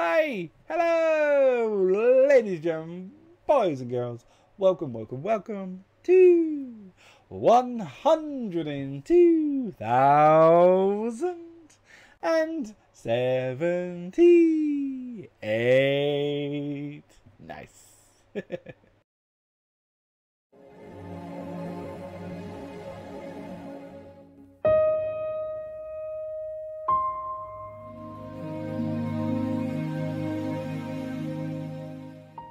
Hey, hello, ladies and gentlemen, boys and girls. Welcome, welcome, welcome to 102,078. Nice.